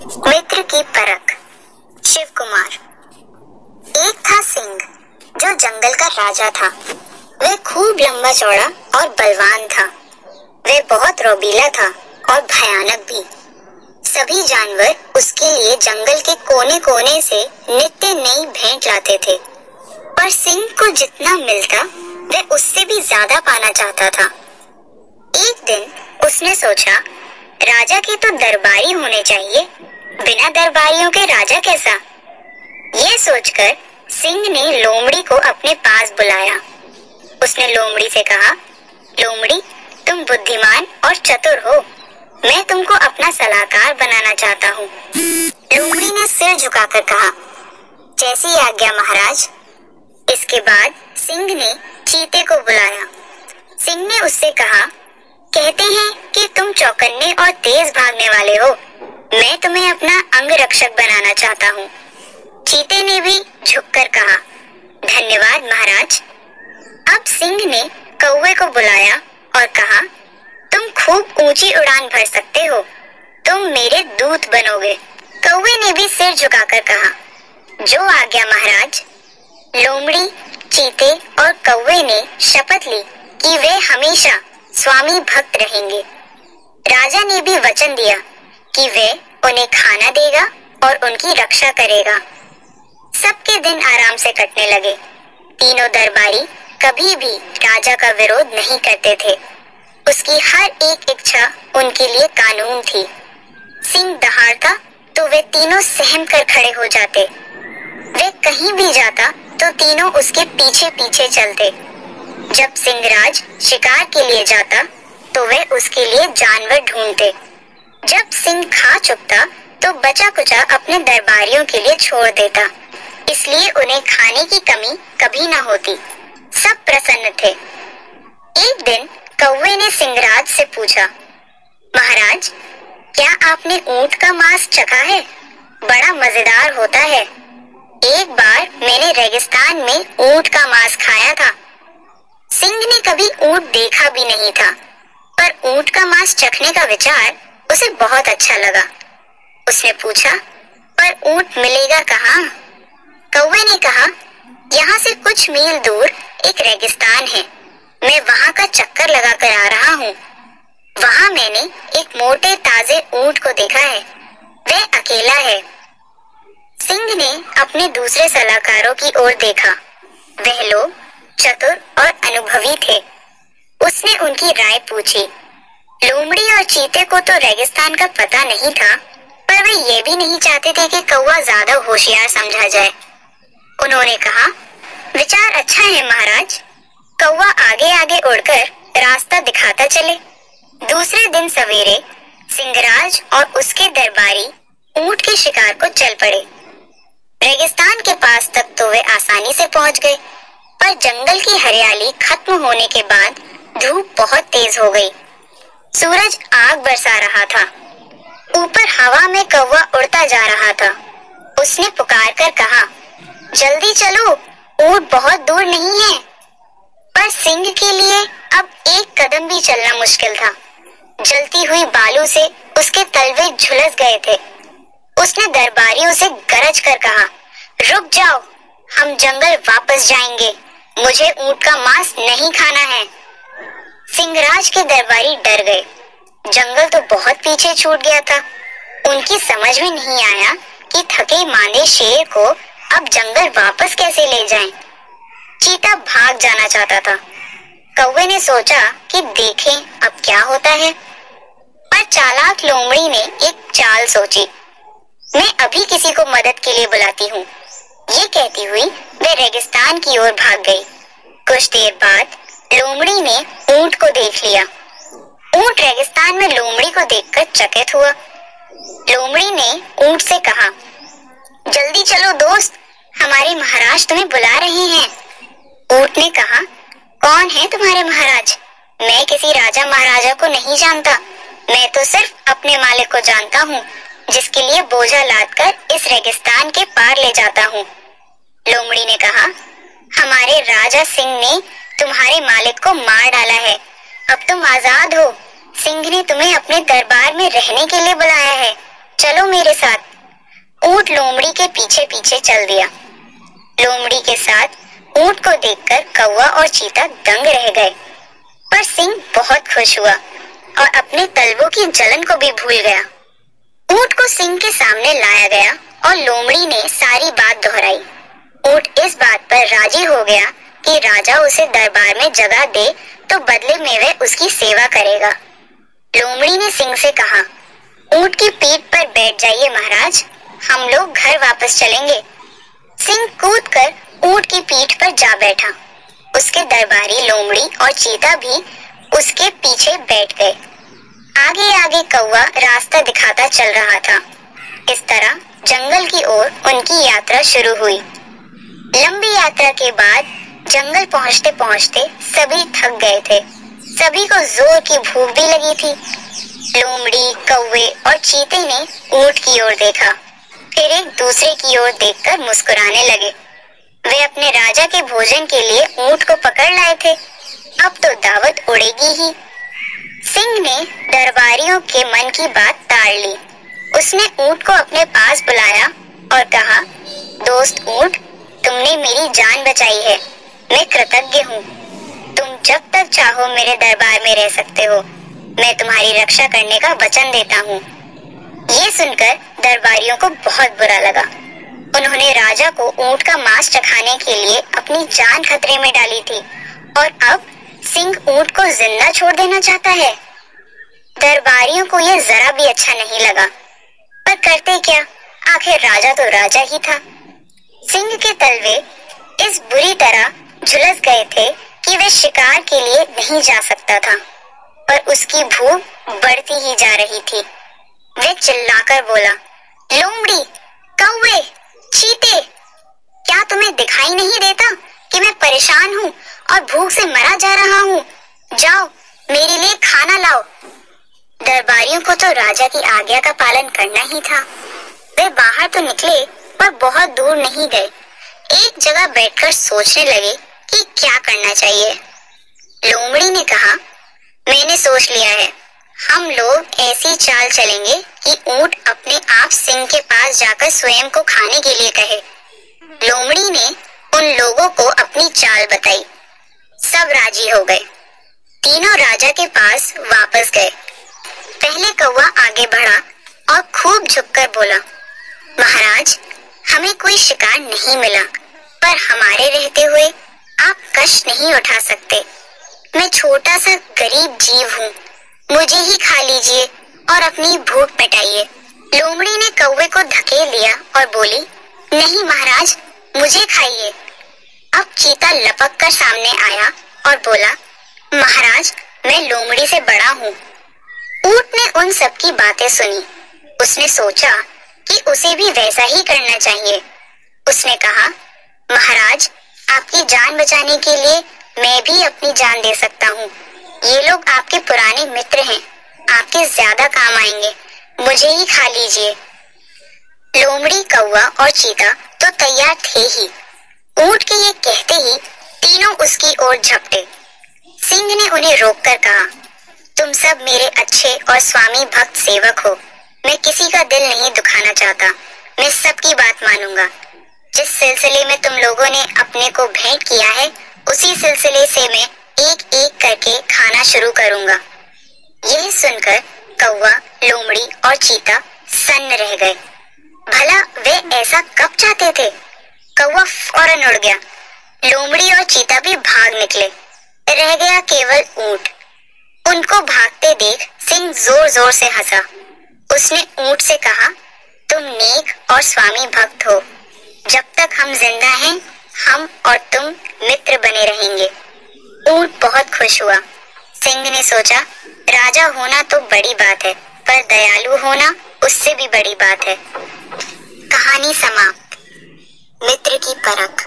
मित्र की परख, शिव कुमार। एक था सिंह, जो जंगल का राजा था। वह खूब लंबा चौड़ा और बलवान था। वह बहुत रोबीला था और भयानक भी। सभी जानवर उसके लिए जंगल के कोने कोने से नित्य नई भेंट लाते थे। पर सिंह को जितना मिलता वह उससे भी ज़्यादा पाना चाहता था। एक दिन उसने सोचा राजा के तो दरबारी होने चाहिए, बिना दरबारियों के राजा कैसा? यह सोचकर सिंह ने लोमड़ी को अपने पास बुलाया। उसने लोमड़ी से कहा, लोमड़ी, तुम बुद्धिमान और चतुर हो। मैं तुमको अपना सलाहकार बनाना चाहता हूँ। लोमड़ी ने सिर झुकाकर कहा, जैसी आज्ञा महाराज। इसके बाद सिंह ने चीते को बुलाया। सिंह ने उससे कहा कहते हैं कि तुम चौकन्ने और तेज भागने वाले हो। मैं तुम्हें अपना अंग रक्षक बनाना चाहता हूँ। चीते ने भी झुककर कहा, धन्यवाद महाराज। अब सिंह ने कौवे को बुलाया और कहा, तुम खूब ऊँची उड़ान भर सकते हो। तुम मेरे दूत बनोगे। कौवे ने भी सिर झुकाकर कहा, जो आ गया महाराज। लोमड़ी, चीते और कौवे ने शपथ ली कि वे हमेशा स्वामी भक्त रहेंगे। राजा ने भी वचन दिया कि वे उन्हें खाना देगा और उनकी रक्षा करेगा। सबके दिन आराम से कटने लगे। तीनों दरबारी कभी भी राजा का विरोध नहीं करते थे। उसकी हर एक इच्छा उनके लिए कानून थी। सिंह दहाड़ता तो वे तीनों सहम कर खड़े हो जाते। वे कहीं भी जाता तो तीनों उसके पीछे पीछे चलते। जब सिंहराज शिकार के लिए जाता तो वे उसके लिए जानवर ढूंढते। जब सिंह खा चुकता तो बचा कुचा अपने दरबारियों के लिए छोड़ देता। इसलिए उन्हें खाने की कमी कभी ना होती। सब प्रसन्न थे। एक दिन कौवे ने सिंहराज से पूछा, महाराज, क्या आपने ऊँट का मांस चखा है? बड़ा मज़ेदार होता है। एक बार मैंने रेगिस्तान में ऊँट का मांस खाया था। सिंह ने कभी ऊँट देखा भी नहीं था। पर ऊँट का मांस चखने का विचार उसे बहुत अच्छा लगा। उसने पूछा, पर ऊँट मिलेगा कहाँ? कौवे ने कहा, यहाँ से कुछ मील दूर एक रेगिस्तान है। मैं वहाँ का चक्कर लगा कर आ रहा हूँ। वहाँ मैंने एक मोटे ताजे ऊँट को देखा है। वह अकेला है। सिंह ने अपने दूसरे सलाहकारों की ओर देखा। वह लोग चतुर और अनुभवी थे। उसने उनकी राय पूछी। लोमड़ी और चीते को तो रेगिस्तान का पता नहीं था, पर वे ये भी नहीं चाहते थे कि कौवा ज़्यादा होशियार समझा जाए। उन्होंने कहा, विचार अच्छा है महाराज। कौआ आगे आगे उड़कर रास्ता दिखाता चले। दूसरे दिन सवेरे सिंगराज और उसके दरबारी ऊँट के शिकार को चल पड़े। रेगिस्तान के पास तक तो वे आसानी से पहुँच गए। पर जंगल की हरियाली खत्म होने के बाद धूप बहुत तेज हो गई। सूरज आग बरसा रहा था। ऊपर हवा में कौवा उड़ता जा रहा था। उसने पुकार कर कहा, जल्दी चलो, ऊँट बहुत दूर नहीं है। पर सिंह के लिए अब एक कदम भी चलना मुश्किल था। जलती हुई बालू से उसके तलवे झुलस गए थे। उसने दरबारियों से गरज कर कहा, रुक जाओ, हम जंगल वापस जाएँगे। मुझे ऊँट का मांस नहीं खाना है। सिंहराज के दरबारी डर गए। जंगल तो बहुत पीछे छूट गया था। उनकी समझ में नहीं आया कि थके मांदे शेर को अब जंगल वापस कैसे ले जाएँ। चीता भाग जाना चाहता था। कौवे ने सोचा कि देखें अब क्या होता है। पर चालाक लोमड़ी ने एक चाल सोची। मैं अभी किसी को मदद के लिए बुलाती हूँ। ये कहती हुई वे रेगिस्तान की ओर भाग गई। कुछ देर बाद लोमड़ी ने ऊँट को देख लिया। ऊँट रेगिस्तान में लोमड़ी को देखकर चकित हुआ। लोमड़ी ने ऊँट से कहा, जल्दी चलो दोस्त, हमारे महाराज तुम्हें बुला रहे हैं। ऊँट ने कहा, कौन है तुम्हारे महाराज? मैं किसी राजा महाराजा को नहीं जानता। मैं तो सिर्फ़ अपने मालिक को जानता हूँ। जिसके लिए बोझा लादकर इस रेगिस्तान के पार ले जाता हूँ। लोमड़ी ने कहा, हमारे राजा सिंह ने तुम्हारे मालिक को मार डाला है। अब तुम आज़ाद हो। सिंह ने तुम्हें अपने दरबार में रहने के लिए बुलाया है। चलो मेरे साथ। ऊँट लोमड़ी के पीछे पीछे चल दिया। लोमड़ी के साथ ऊँट को देखकर कौवा और चीता दंग रह गए। पर सिंह बहुत खुश हुआ और अपने तलवों की जलन को भी भूल गया। ऊँट को सिंह के सामने लाया गया और लोमड़ी ने सारी बात दोहराई। ऊँट इस बात पर राज़ी हो गया कि राजा उसे दरबार में जगह दे तो बदले में वह उसकी सेवा करेगा। लोमड़ी ने सिंह से कहा, ऊँट की पीठ पर बैठ जाइए महाराज, हम लोग घर वापस चलेंगे। सिंह कूद कर ऊट की पीठ पर जा बैठा। उसके दरबारी लोमड़ी और चीता भी उसके पीछे बैठ गए। आगे कौवा रास्ता दिखाता चल रहा था। इस तरह जंगल की ओर उनकी यात्रा शुरू हुई। लंबी यात्रा के बाद जंगल पहुँचते पहुँचते सभी थक गए थे। सभी को ज़ोर की भूख भी लगी थी। लोमड़ी, कौवे और चीते ने ऊँट की ओर देखा। फिर एक दूसरे की ओर देखकर मुस्कुराने लगे। वे अपने राजा के भोजन के लिए ऊँट को पकड़ लाए थे। अब तो दावत उड़ेगी ही। सिंह ने दरबारियों के मन की बात ताड़ ली। उसने ऊँट को अपने पास बुलाया और कहा, दोस्त ऊँट, तुमने मेरी जान बचाई है। मैं कृतज्ञ हूँ। तुम जब तक चाहो मेरे दरबार में रह सकते हो। मैं तुम्हारी रक्षा करने का वचन देता हूँ। ये सुनकर दरबारियों को बहुत बुरा लगा। उन्होंने राजा को ऊँट का मांस चखाने के लिए अपनी जान खतरे में डाली थी और अब सिंह ऊँट को ज़िंदा छोड़ देना चाहता है। दरबारियों को यह जरा भी अच्छा नहीं लगा। पर करते क्या? आखिर राजा तो राजा ही था। सिंह के तलवे इस बुरी तरह झुलस गए थे कि वे शिकार के लिए नहीं जा सकता था, पर उसकी भूख बढ़ती ही जा रही थी। वे चिल्लाकर बोला लोमड़ी कौवे, चीते, क्या तुम्हें दिखाई नहीं देता कि मैं परेशान हूँ? और भूख से मरा जा रहा हूँ। जाओ, मेरे लिए खाना लाओ। दरबारियों को तो राजा की आज्ञा का पालन करना ही था। वे बाहर तो निकले, पर बहुत दूर नहीं गए। एक जगह बैठकर सोचने लगे कि क्या करना चाहिए। लोमड़ी ने कहा, मैंने सोच लिया है, हम लोग ऐसी चाल चलेंगे कि ऊँट अपने आप सिंह के पास जाकर स्वयं को खाने के लिए कहे। लोमड़ी ने उन लोगों को अपनी चाल बताई। सब राज़ी हो गए। तीनों राजा के पास वापस गए। पहले कौवा आगे बढ़ा और खूब झुककर बोला, महाराज, हमें कोई शिकार नहीं मिला, पर हमारे रहते हुए आप कष्ट नहीं उठा सकते। मैं छोटा सा गरीब जीव हूँ, मुझे ही खा लीजिए और अपनी भूख मिटाइए लोमड़ी ने कौवे को धकेल लिया और बोली, नहीं महाराज, मुझे खाइए। अब लपक कर सामने आया और बोला, महाराज, मैं लोमड़ी से बड़ा हूँ। ऊँट ने उन सबकी बातें सुनी। उसने सोचा कि उसे भी वैसा ही करना चाहिए। उसने कहा, महाराज, आपकी जान बचाने के लिए मैं भी अपनी जान दे सकता हूँ। ये लोग आपके पुराने मित्र हैं। आपके ज़्यादा काम आएँगे। मुझे ही खा लीजिए। लोमड़ी, कौवा और चीता तो तैयार थे ही। ऊँट के ये कहते ही तीनों उसकी ओर झपटे सिंह ने उन्हें रोककर कहा, तुम सब मेरे अच्छे और स्वामी भक्त सेवक हो। मैं किसी का दिल नहीं दुखाना चाहता। मैं सबकी बात मानूँगा। जिस सिलसिले में तुम लोगों ने अपने को भेंट किया है, उसी सिलसिले से मैं एक एक करके खाना शुरू करूँगा। यह सुनकर कौवा, लोमड़ी और चीता सन्न रह गए। भला वे ऐसा कब चाहते थे? कौवा फ़ौरन उड़ गया। लोमड़ी और चीता भी भाग निकले। रह गया केवल ऊँट। उनको भागते देख सिंह ज़ोर ज़ोर से हंसा। उसने ऊँट से कहा, तुम नेक और स्वामी भक्त हो। जब तक हम ज़िंदा हैं, हम और तुम मित्र बने रहेंगे। ऊँट बहुत खुश हुआ। सिंह ने सोचा, राजा होना तो बड़ी बात है, पर दयालु होना उससे भी बड़ी बात है। कहानी समाप्त। मित्र की परख